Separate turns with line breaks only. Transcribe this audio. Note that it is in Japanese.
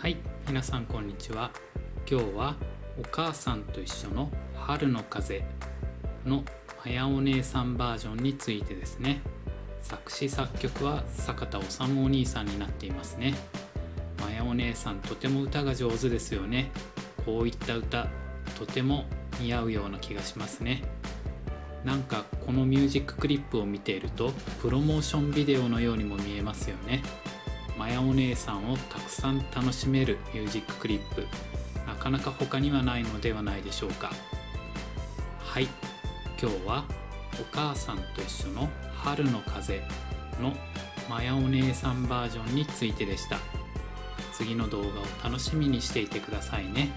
はい皆さんこんにちは。今日はお母さんと一緒の春の風のまやお姉さんバージョンについてですね。作詞作曲は坂田治お兄さんになっていますね。まやお姉さんとても歌が上手ですよね。こういった歌とても似合うような気がしますね。なんかこのミュージッククリップを見ているとプロモーションビデオのようにも見えますよね。まやお姉さんをたくさん楽しめるミュージッククリップ。なかなか他にはないのではないでしょうか。はい。今日はお母さんと一緒の春の風のまやお姉さんバージョンについてでした。次の動画を楽しみにしていてくださいね。